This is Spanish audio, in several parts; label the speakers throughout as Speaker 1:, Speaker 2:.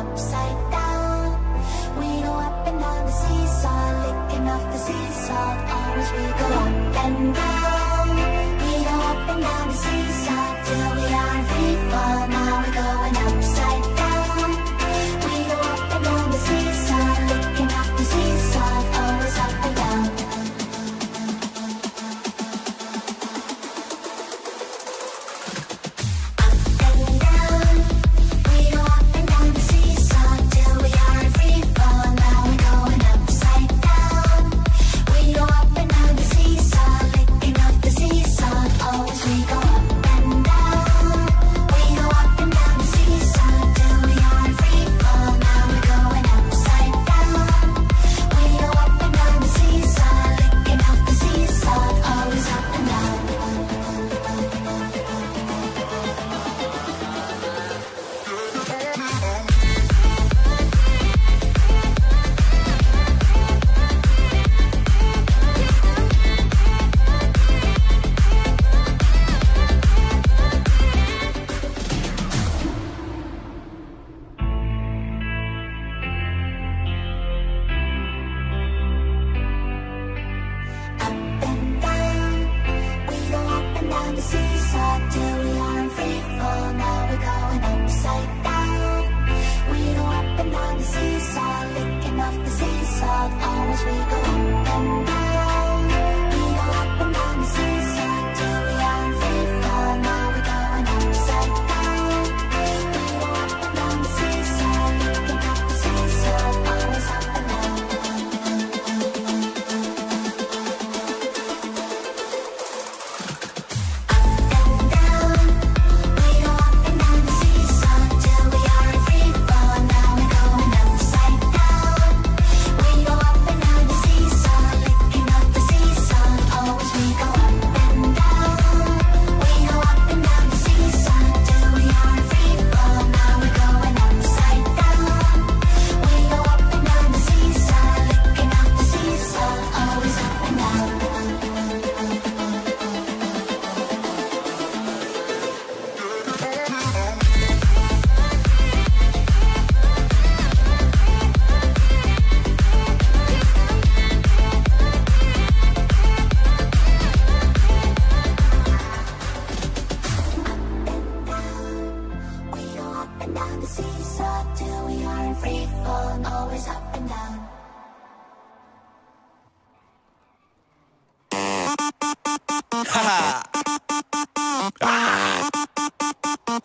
Speaker 1: upside down. We go up and down the seesaw Licking off the sea salt Always we go up and down. We go up and down the We go up and down the seesaw Licking up the sea salt Always we go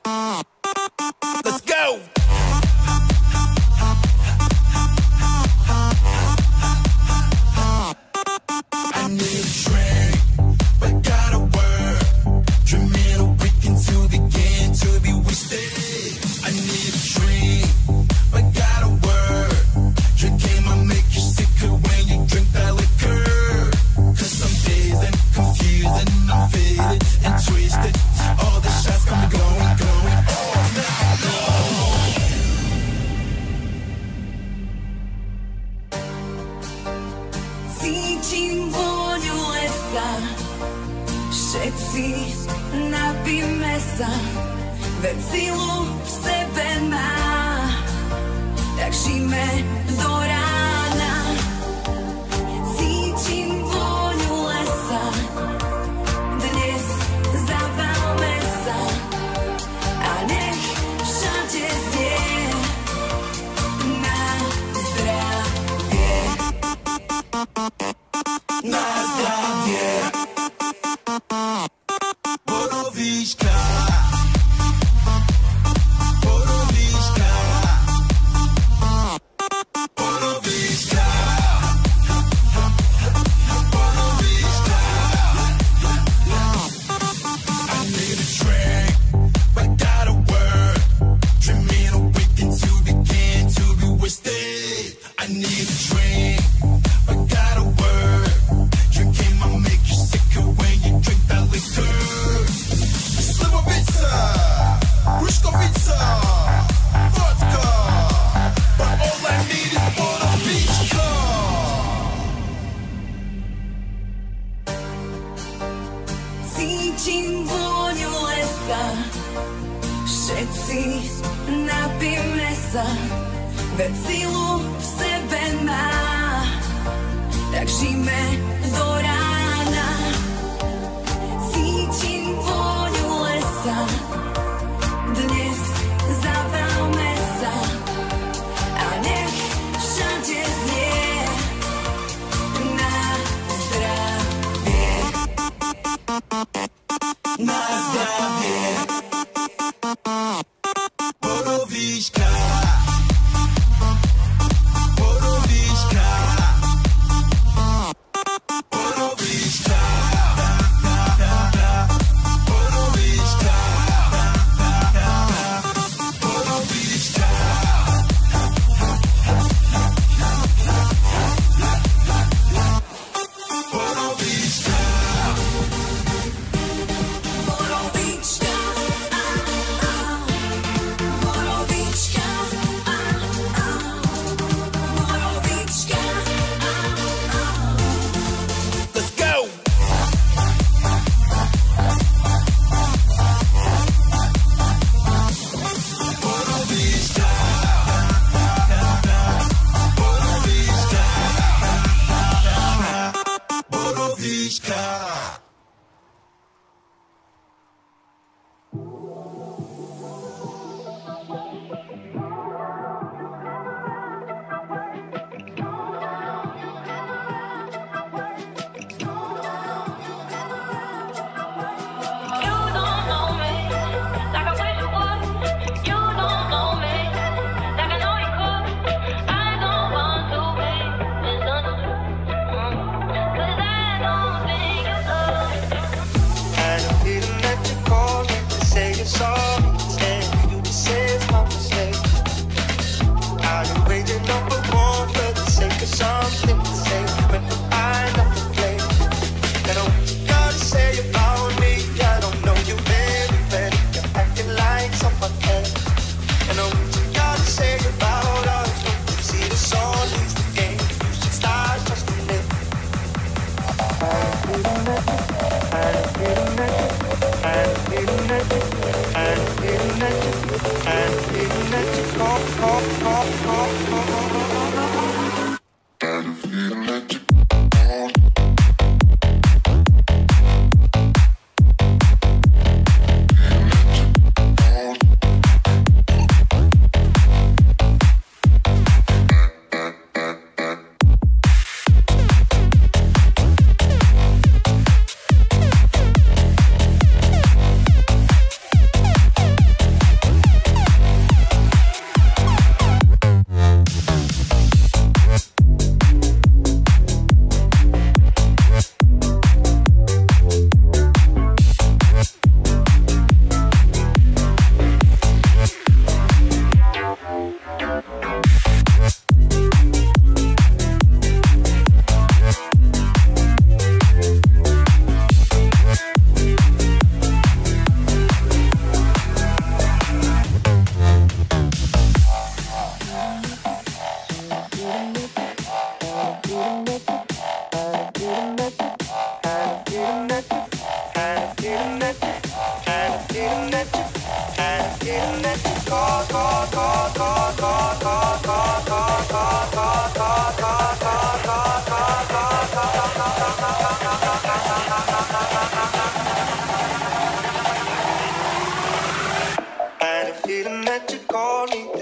Speaker 2: Ah. Všetci napíme sa, veď silu v sebe má. Tak žijme do rána.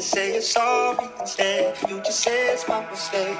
Speaker 3: say you're sorry instead. You just say it's my mistake.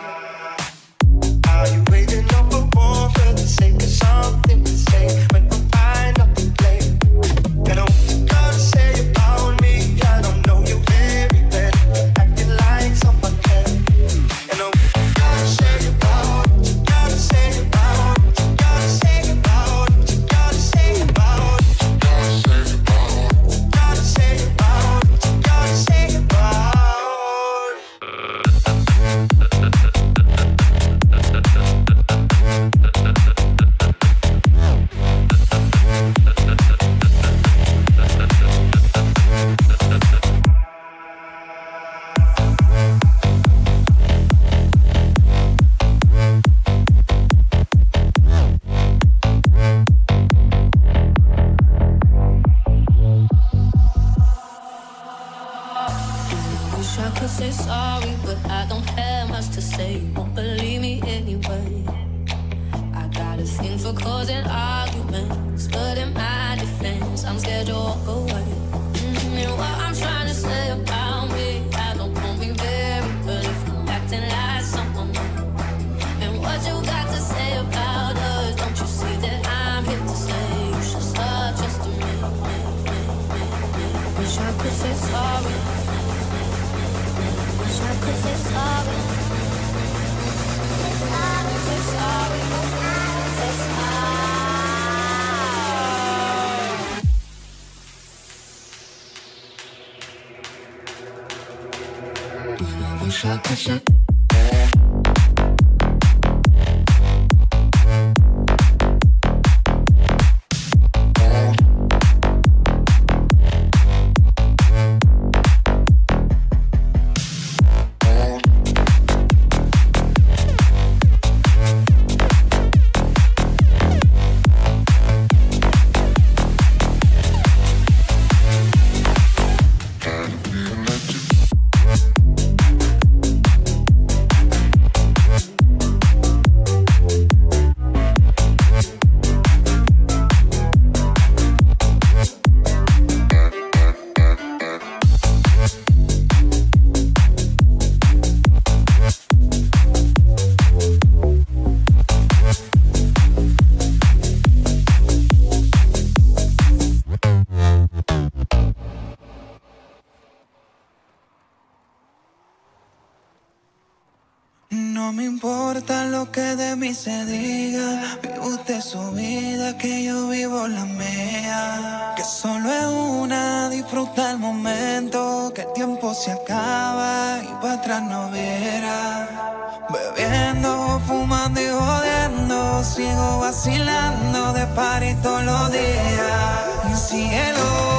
Speaker 4: 岁月。shaka shaka. se diga, vive usted su vida, que yo vivo la mía. Que solo es una, disfruta el momento, que el tiempo se acaba y para atrás no verá. Bebiendo, fumando y jodiendo, sigo vacilando de par todos los días. Mi cielo.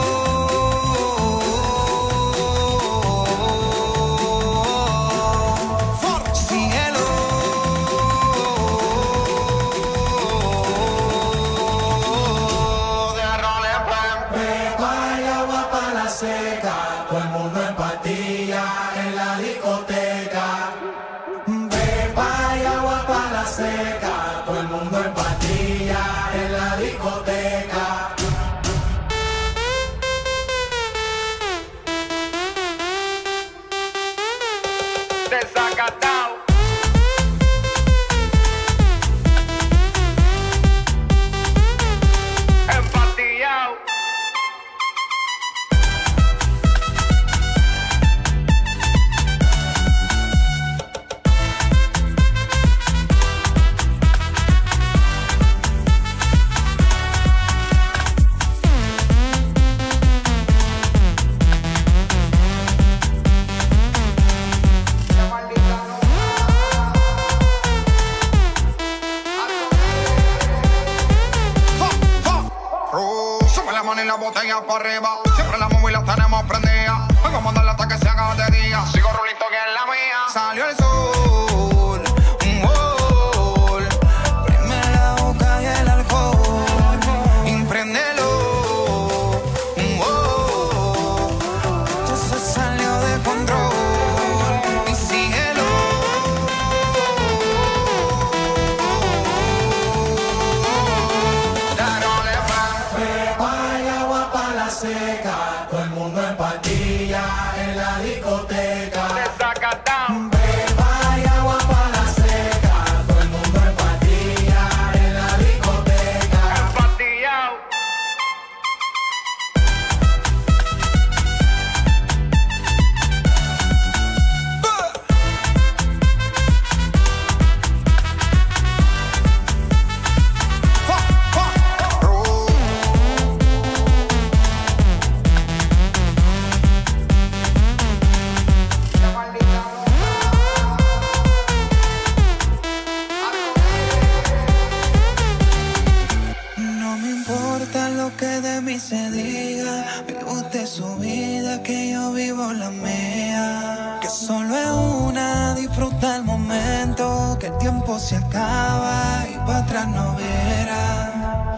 Speaker 5: mano y la botella para arriba. Siempre la móvil la tenemos prendida. Hoy vamos a darle hasta que se haga de día. Sigo rulito que es la mía.
Speaker 4: Salió el sol.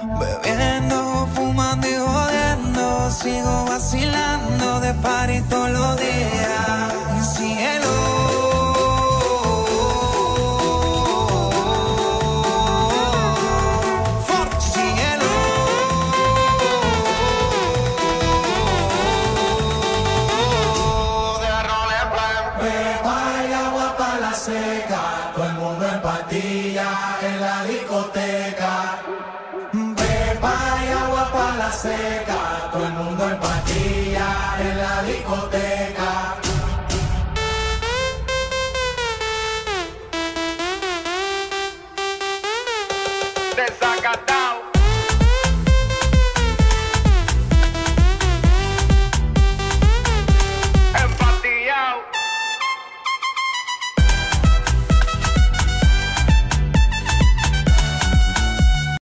Speaker 4: Bebiendo, fumando y jodiendo, sigo vacilando de par todos los días. Patilla en la discoteca.